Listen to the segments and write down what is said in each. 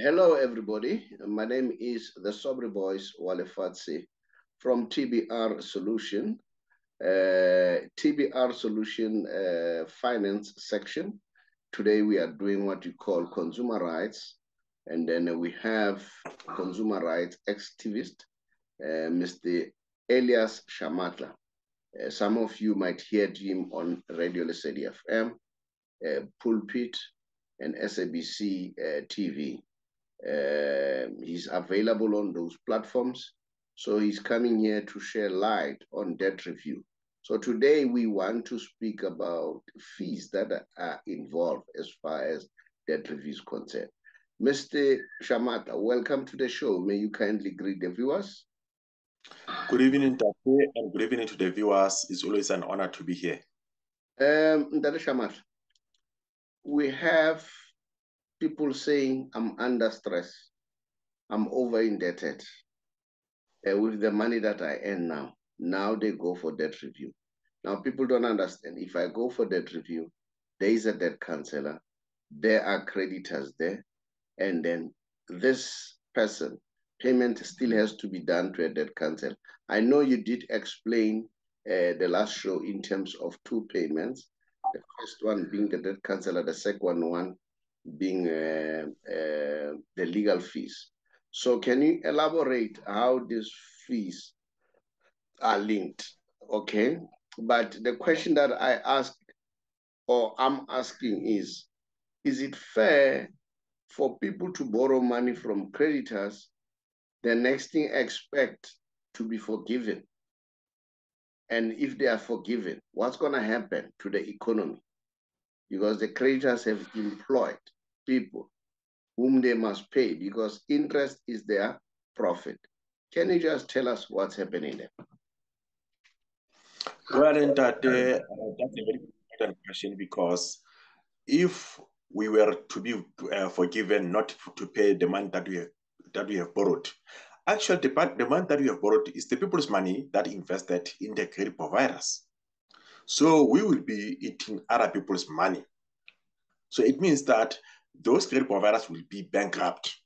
Hello, everybody. My name is the Sobri Voice Wale Fatsi from TBR Solution, uh, TBR Solution uh, Finance section. Today we are doing what you call consumer rights, and then we have consumer rights activist, uh, Mr. Elias Shamatla. Uh, some of you might hear him on Radio Lesedi FM, uh, Pulpit, and SABC uh, TV. Uh, he's available on those platforms. So he's coming here to share light on debt review. So today we want to speak about fees that are involved as far as debt review is concerned. Mr. Shamatla, welcome to the show. May you kindly greet the viewers. Good evening, Tate, and good evening to the viewers. It's always an honor to be here. Um, Ndade Shamat, we have people saying I'm under stress, I'm over indebted uh, with the money that I earn now. Now they go for debt review. Now people don't understand. If I go for debt review, there is a debt counselor, there are creditors there, and then this person payment still has to be done to a debt counsel. I know you did explain uh, the last show in terms of two payments. The first one being the debt counselor, the second one being uh, uh, the legal fees. So can you elaborate how these fees are linked? Okay, but the question that I ask or I'm asking is, is it fair for people to borrow money from creditors, the next thing expect to be forgiven? And if they are forgiven, what's going to happen to the economy? Because the creditors have employed people whom they must pay because interest is their profit. Can you just tell us what's happening there? Well, that, uh, that's a very important question because if we were to be uh, forgiven not to pay the money that we have, that we have borrowed, actually the, the money that we have borrowed is the people's money that invested in the credit providers. So we will be eating other people's money. So it means that those credit providers will be bankrupt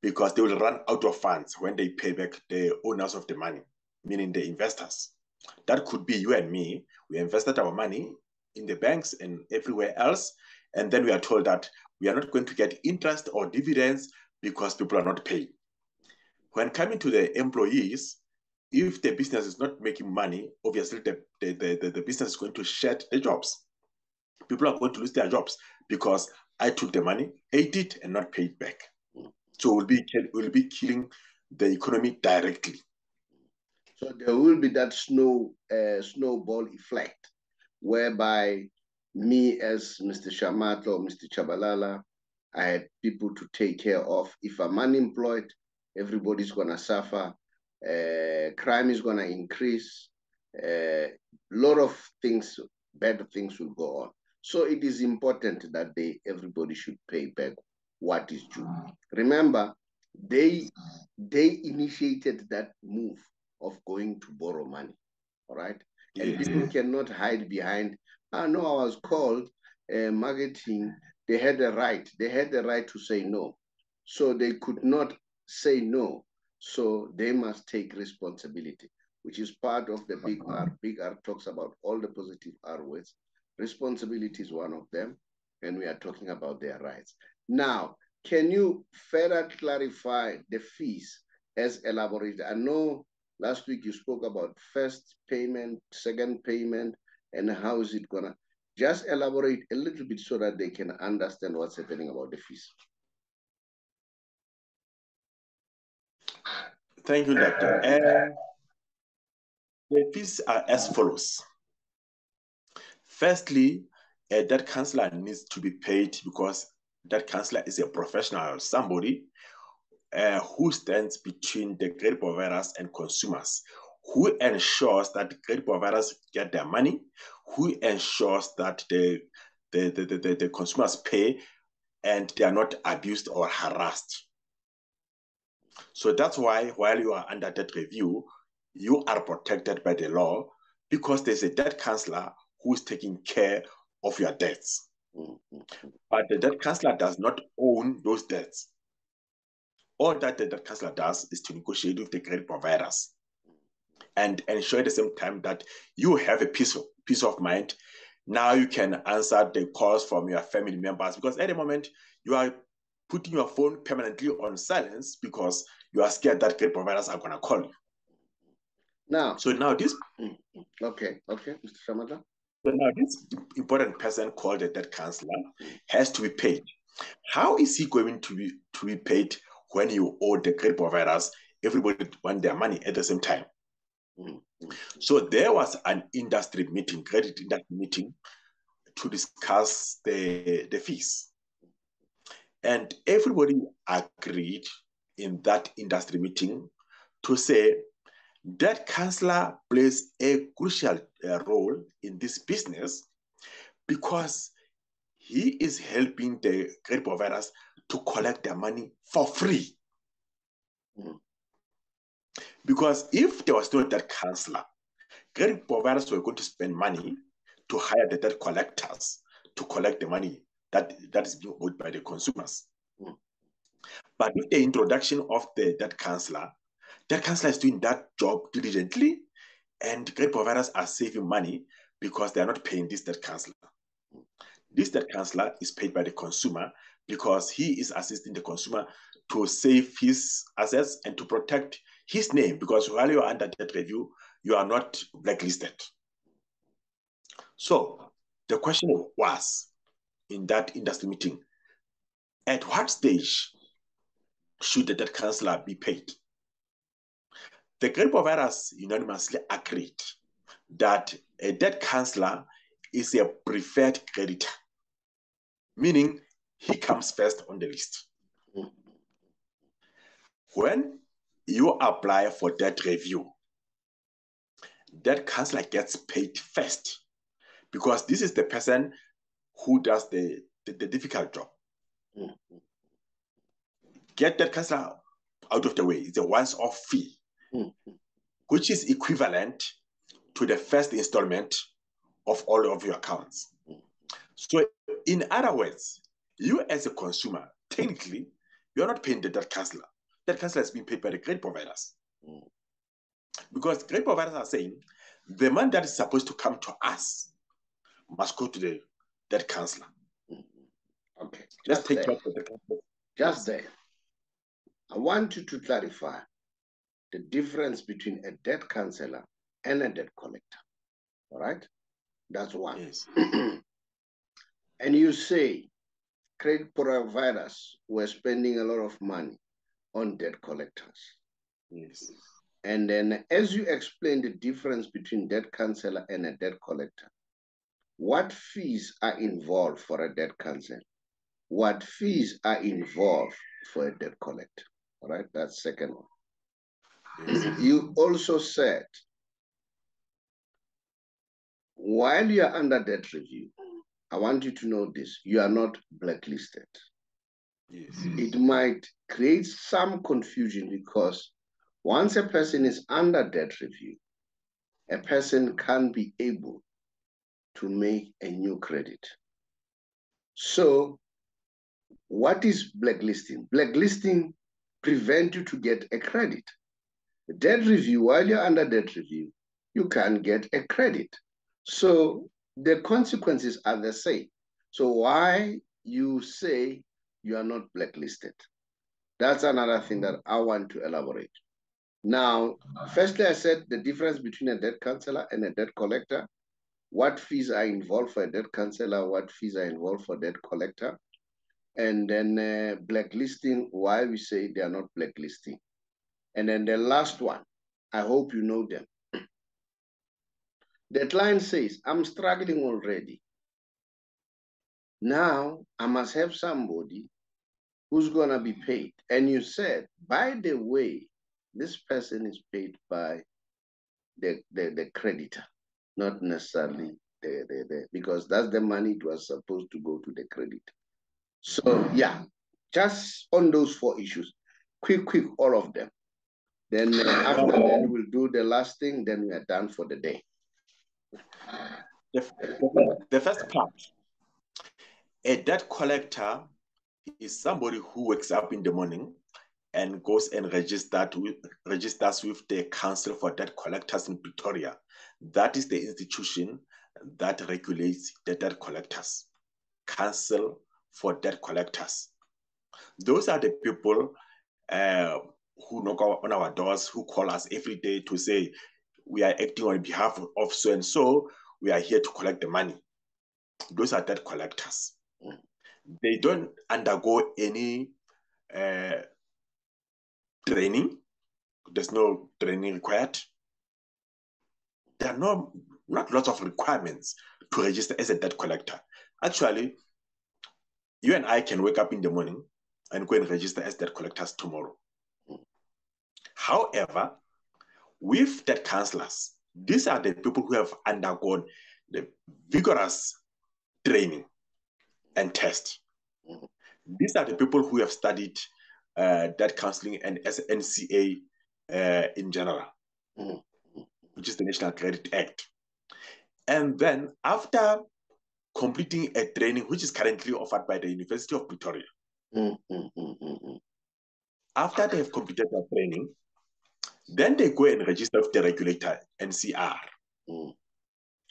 because they will run out of funds when they pay back the owners of the money, meaning the investors. That could be you and me. We invested our money in the banks and everywhere else, and then we are told that we are not going to get interest or dividends because people are not paying. When coming to the employees, if the business is not making money, obviously the, the, the, the business is going to shed the jobs. People are going to lose their jobs because I took the money, ate it, and not paid back. So we'll be we'll be killing the economy directly. So there will be that snow uh, snowball effect, whereby me as Mr. Shamatla or Mr. Chabalala, I had people to take care of. If I'm unemployed, everybody's gonna suffer. Uh, crime is gonna increase. A uh, lot of things, bad things will go on. So it is important that they everybody should pay back what is due. Remember, they they initiated that move of going to borrow money. All right. And people cannot hide behind, I know I was called uh, marketing. They had the right. They had the right to say no. So they could not say no. So they must take responsibility, which is part of the big R. Uh-huh. Big R talks about all the positive R words Responsibility is one of them, and we are talking about their rights. Now, can you further clarify the fees as elaborated? I know last week you spoke about first payment, second payment, and how is it gonna just elaborate a little bit so that they can understand what's happening about the fees. Thank you, Doctor. Uh, the fees are as follows. Firstly, a debt counselor needs to be paid because that counselor is a professional, somebody uh, who stands between the credit providers and consumers, who ensures that the credit providers get their money, who ensures that the, the, the, the, the consumers pay and they are not abused or harassed. So that's why while you are under debt review, you are protected by the law because there's a debt counselor who's taking care of your debts. But the debt counselor does not own those debts. all that the debt counselor does is to negotiate with the credit providers and ensure at the same time that you have a peace of, peace of mind. Now you can answer the calls from your family members because at the moment you are putting your phone permanently on silence because you are scared that credit providers are going to call you. Now, so now this. Okay, okay, Mr. Shamatla. So now this important person called the debt counselor has to be paid. How is he going to be to be paid when you owe the credit providers? Everybody want their money at the same time. Mm-hmm. So there was an industry meeting, credit industry meeting, to discuss the, the fees. And everybody agreed in that industry meeting to say that counselor plays a crucial uh, role in this business because he is helping the credit providers to collect their money for free. Mm. Because if there was no debt counselor, credit providers were going to spend money to hire the debt collectors to collect the money that, that is being owed by the consumers. Mm. But with the introduction of the debt counselor, debt counselor is doing that job diligently, and credit providers are saving money because they are not paying this debt counselor. This debt counselor is paid by the consumer because he is assisting the consumer to save his assets and to protect his name because while you are under debt review, you are not blacklisted. So the question was in that industry meeting, at what stage should the debt counselor be paid? The credit providers unanimously agreed that a debt counselor is a preferred creditor, meaning he comes first on the list. When you apply for debt review, debt counselor gets paid first because this is the person who does the, the, the difficult job. Mm-hmm. Get that counselor out of the way. It's a once-off fee, mm-hmm. which is equivalent to the first installment of all of your accounts. Mm-hmm. So, in other words, you as a consumer, technically, you're not paying the debt counselor that counselor has been paid by the credit providers. Mm. Because credit providers are saying the money that is supposed to come to us must go to the debt counselor. Mm-hmm. Okay. Just, Just take care of the counselor. Just there. I want you to clarify the difference between a debt counselor and a debt collector. All right? That's one. Yes. and you say credit providers were spending a lot of money on debt collectors. Yes. And then as you explain the difference between debt counselor and a debt collector, what fees are involved for a debt cancel? What fees are involved for a debt collector? All right, that's second one. You also said while you are under debt review, I want you to know this, you are not blacklisted. Yes. It might create some confusion because once a person is under debt review, a person can be able to make a new credit. So what is blacklisting? Blacklisting prevent you to get a credit. debt review, while you're under debt review, you can get a credit. So the consequences are the same. So why you say you are not blacklisted. That's another thing that I want to elaborate. Now, firstly, I said the difference between a debt counselor and a debt collector. What fees are involved for a debt counselor? What fees are involved for debt collector? And then uh, blacklisting, why we say they are not blacklisting. And then the last one, I hope you know them. The client says, I'm struggling already. Now I must have somebody who's going to be paid. And you said, by the way, this person is paid by the, the, the creditor, not necessarily the, the, the, because that's the money it was supposed to go to the credit. So yeah, just on those four issues, quick, quick, all of them. Then uh, after that, we'll do the last thing, then we are done for the day. The, the, first part a debt collector is somebody who wakes up in the morning and goes and registered with, registers with the Council for Debt Collectors in Pretoria. That is the institution that regulates the debt collectors. Council for Debt Collectors. Those are the people uh, who knock on our doors, who call us every day to say, we are acting on behalf of so and so, we are here to collect the money. Those are debt collectors. They don't undergo any uh, training. There's no training required. There are no not lots of requirements to register as a debt collector. Actually, you and I can wake up in the morning and go and register as debt collectors tomorrow. However, with debt counselors, these are the people who have undergone the vigorous training and test. These are the people who have studied uh, debt counseling and NCA uh, in general, which is the National Credit Act. And then after completing a training, which is currently offered by the University of Pretoria, mm, mm, mm, after they have completed their training, then they go and register with the regulator, NCR. Mm.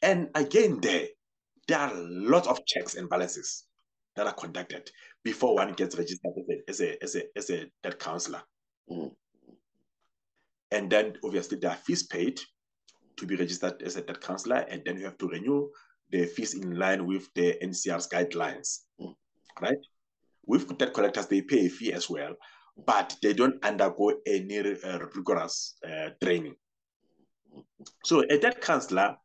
And again, there, there are lots of checks and balances that are conducted before one gets registered as a, as a, as a, as a debt counselor. Mm. And then obviously there are fees paid to be registered as a debt counselor, and then you have to renew the fees in line with the NCR's guidelines, mm. right? With debt collectors, they pay a fee as well, but they don't undergo any uh, rigorous uh, training. So a debt counselor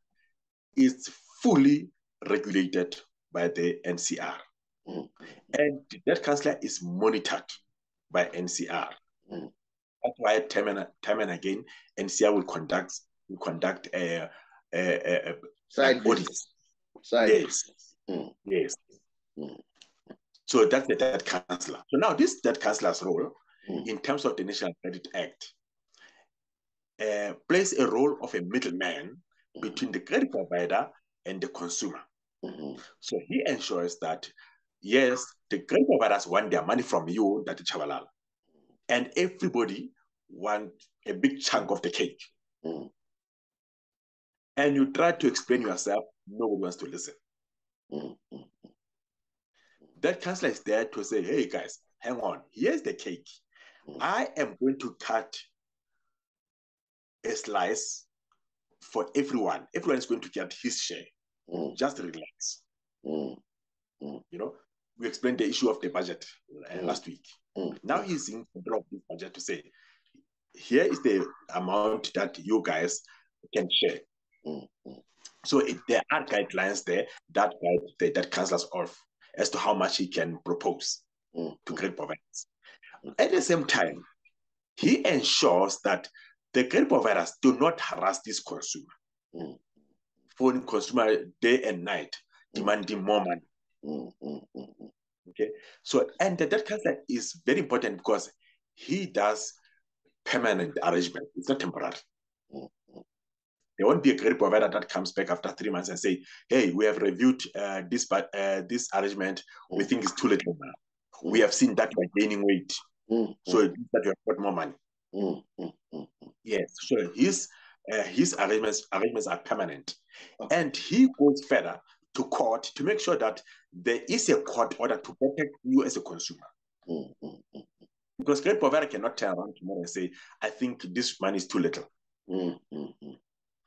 is fully regulated by the NCR. Mm. And the debt counselor is monitored by NCR. Mm. That's why time and, time and again, NCR will conduct will conduct a, a, a, Side audit. Side. Yes. Mm. Yes. Mm. So that's the debt counselor. So now this debt counselor's role mm. in terms of the National Credit Act uh, plays a role of a middleman mm. between the credit provider and the consumer. Mm-hmm. So he ensures that, yes, the credit providers want their money from you, that Chabalala, and everybody want a big chunk of the cake. Mm. And you try to explain yourself, nobody wants to listen. Mm-hmm. That counselor is there to say, hey guys, hang on, here's the cake. I am going to cut a slice for everyone. Everyone is going to get his share. Mm. Just relax. Mm. Mm. You know, we explained the issue of the budget uh, mm. last week. Mm. Now he's in control of this budget to say, here is the amount that you guys can share. Mm. So it, there are guidelines there that guide that councils off as to how much he can propose to great providers. At the same time, he ensures that the credit providers do not harass this consumer. Mm. Phone consumer day and night, demanding more money. Mm, mm, mm, mm. okay. So, and that debt counselor is very important because he does permanent arrangement. It's not temporary. Mm, there won't be a credit provider that comes back after three months and say, "Hey, we have reviewed uh, this, uh, this arrangement. We think it's too little now. We have seen that we're gaining weight. Mm, so it means that you have got more money. Mm, mm, mm, mm. yes. So his uh, his arrangements arrangements are permanent, okay. and he goes further to court to make sure that there is a court order to protect you as a consumer. Mm, because credit provider cannot turn around tomorrow and say, "I think this money is too little."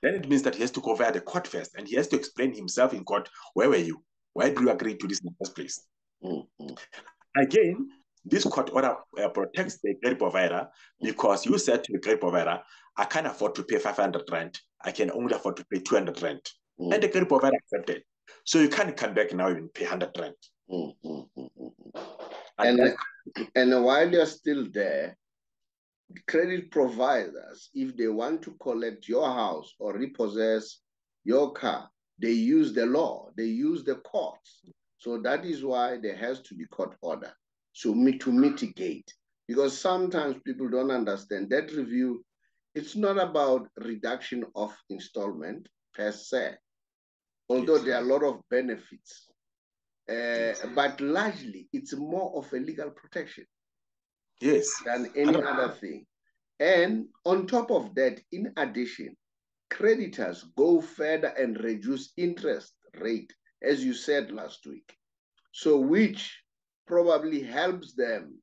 Then it means that he has to go via the court first, and he has to explain himself in court. Where were you? Why do you agree to this in the first place? Again, this court order uh, protects the credit provider because you said to the credit provider, I can't afford to pay 500 rand. I can only afford to pay 200 rand. Mm. And the credit provider accepted. So you can't come back now and pay 100 rand. Mm, mm, mm, mm. and, and, and while you're still there, credit providers, if they want to collect your house or repossess your car, they use the law, they use the courts. So that is why there has to be court order so to mitigate. Because sometimes people don't understand that review, it's not about reduction of installment per se, although yes. there are a lot of benefits. Uh, but largely, it's more of a legal protection. Yes. than any other thing. And on top of that, in addition, creditors go further and reduce interest rate, as you said last week. So which probably helps them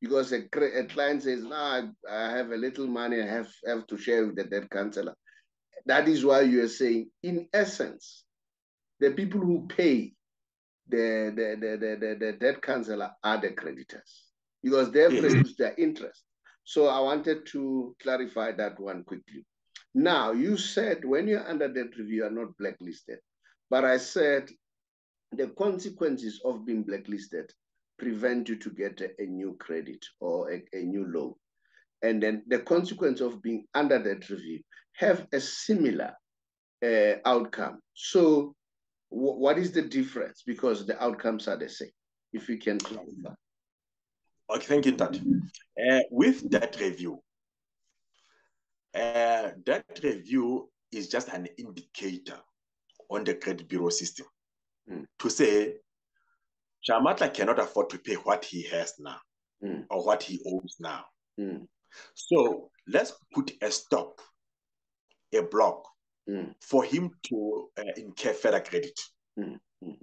because a, a client says, no, I, I, have a little money, I have, have to share with the debt counselor. That is why you are saying, in essence, the people who pay the, the, the, the, the, the debt counselor are the creditors because they have yes. reduced their interest. So I wanted to clarify that one quickly. Now, you said when you're under debt review, you're not blacklisted. But I said the consequences of being blacklisted prevent you to get a, a new credit or a, a, new loan. And then the consequence of being under debt review have a similar uh, outcome. So what is the difference? Because the outcomes are the same, if you can clarify. Okay, thank you, Dad. Uh, with that review, uh, that review is just an indicator on the credit bureau system mm. to say Shamatla cannot afford to pay what he has now mm. or what he owes now. Mm. So let's put a stop, a block mm. for him to uh, incur further credit mm. Mm.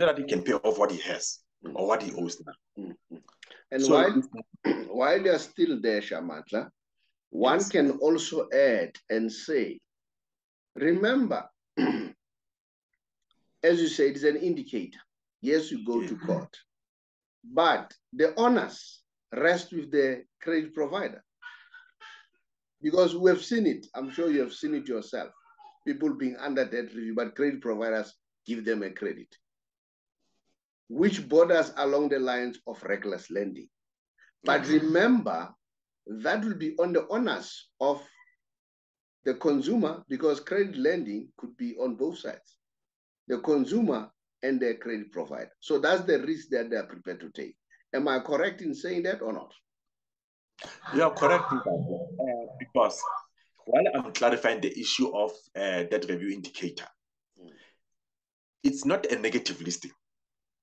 so that he can pay off what he has or what he owes now. And so, while, while you're still there, Shamatla, one yes. can also add and say, remember, as you say, it's an indicator. Yes, you go to court. But the honors rest with the credit provider. Because we have seen it. I'm sure you have seen it yourself. People being under debt review, but credit providers give them a credit which borders along the lines of reckless lending. But remember, that will be on the onus of the consumer because credit lending could be on both sides, the consumer and the credit provider. So that's the risk that they're prepared to take. Am I correct in saying that or not? You are correct uh, because while I'm clarifying the issue of uh, debt review indicator, mm. it's not a negative listing.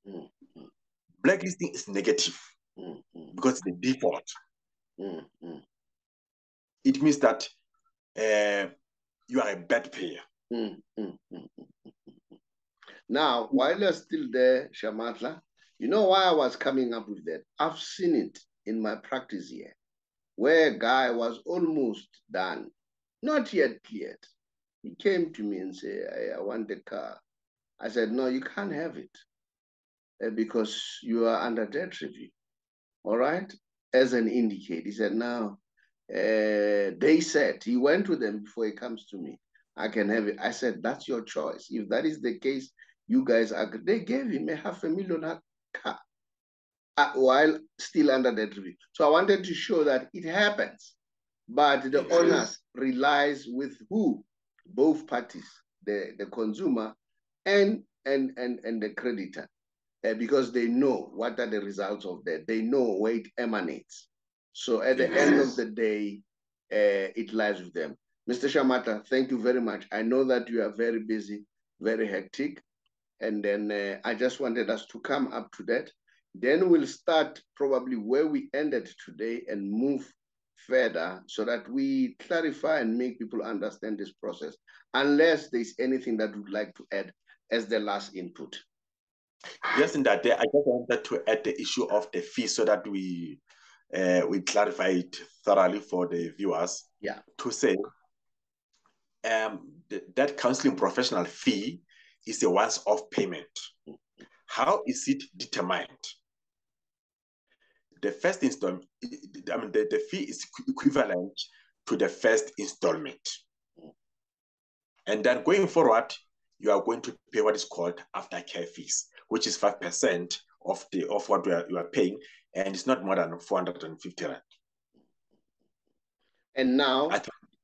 Mm, mm. Blacklisting is negative mm, because it's the default. It means that uh, you are a bad payer. Now, while you're still there, Shamatla, you know why I was coming up with that? I've seen it in my practice here, where a guy was almost done, not yet cleared. He came to me and said, I, I want the car. I said, no, you can't have it. Uh, because you are under debt review. All right? As an indicator, He said, now, uh, they said, he went to them before he comes to me. I can have it. I said, that's your choice. If that is the case, you guys are, they gave him a half a million car uh, while still under debt review. So I wanted to show that it happens, but the onus relies with who? Both parties, the, the consumer and, and, and, and the creditor uh, because they know what are the results of that. They know where it emanates. So at the yes. end of the day, uh, it lies with them. Mr. Shamatla, thank you very much. I know that you are very busy, very hectic. And then uh, I just wanted us to come up to that. Then we'll start probably where we ended today and move further so that we clarify and make people understand this process, unless there's anything that would like to add as the last input. Yes, in that day, I just wanted to add the issue of the fee so that we uh, we clarify it thoroughly for the viewers. Yeah. To say um, th that counseling professional fee is a once-off payment. How is it determined? The first installment, I mean, the, the fee is equivalent to the first installment. And then going forward, you are going to pay what is called aftercare fees which is 5% of the of what we are, you are paying, and it's not more than 450 rand. And now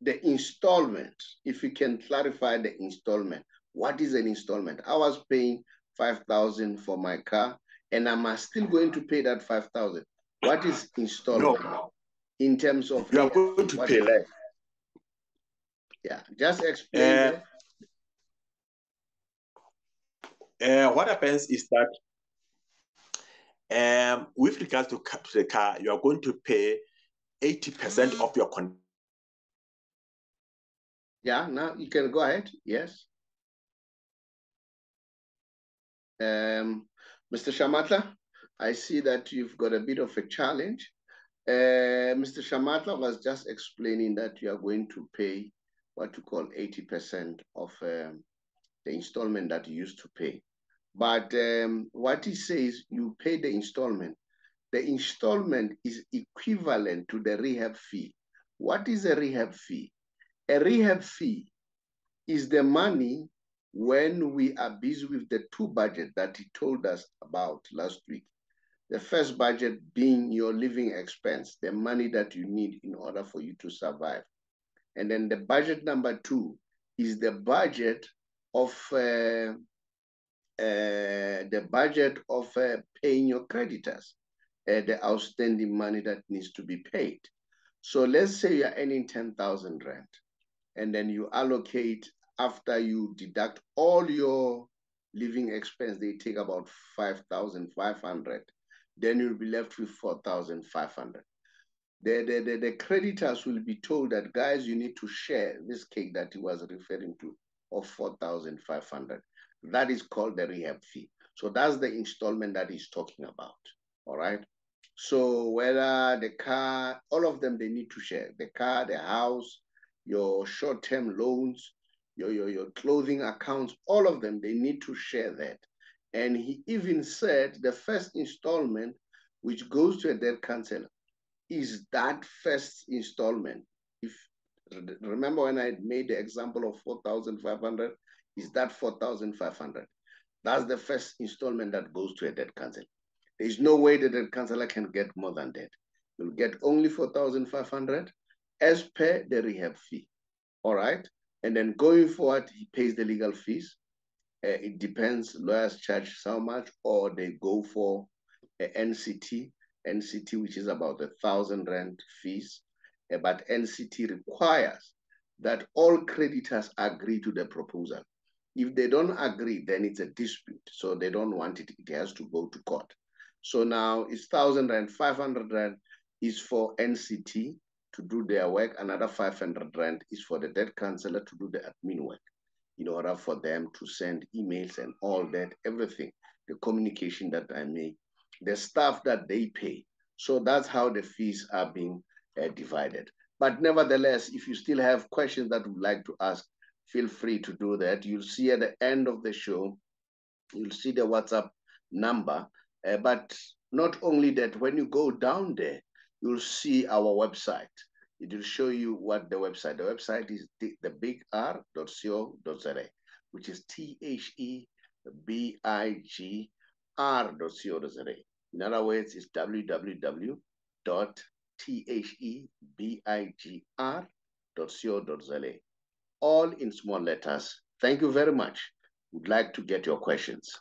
the installment, if you can clarify the installment, what is an installment? I was paying 5,000 for my car, and i am I still going to pay that 5,000? What is installment no. in terms of? You are going to pay less. Yeah, just explain. Uh, uh, what happens is that Um, with regards to, to the car, you are going to pay 80% of your con. Yeah, now you can go ahead. Yes. Um, Mr. Shamatla, I see that you've got a bit of a challenge. Uh, Mr. Shamatla was just explaining that you are going to pay what you call 80% of um, the installment that you used to pay. But um, what he says, you pay the installment. The installment is equivalent to the rehab fee. What is a rehab fee? A rehab fee is the money when we are busy with the two budget that he told us about last week. The first budget being your living expense, the money that you need in order for you to survive. And then the budget number two is the budget of uh, uh, the budget of uh, paying your creditors, uh, the outstanding money that needs to be paid. So let's say you're earning 10,000 rand and then you allocate after you deduct all your living expense, they take about 5,500. Then you'll be left with 4,500. The, the, the, the creditors will be told that, guys, you need to share this cake that he was referring to of 4,500. That is called the rehab fee. So that's the installment that he's talking about. All right. So whether the car, all of them, they need to share the car, the house, your short-term loans, your, your, your clothing accounts, all of them, they need to share that. And he even said the first installment, which goes to a debt counselor, is that first installment. Remember when I made the example of 4,500, is that 4,500. That's the first installment that goes to a debt counselor. There is no way that a counselor can get more than that. You'll get only 4,500 as per the rehab fee. All right. And then going forward, he pays the legal fees. Uh, it depends. Lawyers charge so much, or they go for a NCT, NCT, which is about a thousand rand fees. Uh, but NCT requires that all creditors agree to the proposal. If they don't agree, then it's a dispute. So they don't want it. It has to go to court. So now it's 1,000 Rand, 500 Rand is for NCT to do their work. Another 500 Rand is for the debt counselor to do the admin work in order for them to send emails and all that, everything, the communication that I make, the stuff that they pay. So that's how the fees are being uh, divided. But nevertheless, if you still have questions that would like to ask, feel free to do that. You'll see at the end of the show, you'll see the WhatsApp number. Uh, but not only that, when you go down there, you'll see our website. It will show you what the website. The website is thebigr.co.za, which is T H E B I G R.co.za. In other words, it's www.thebigr.co.za all in small letters. Thank you very much. Would like to get your questions.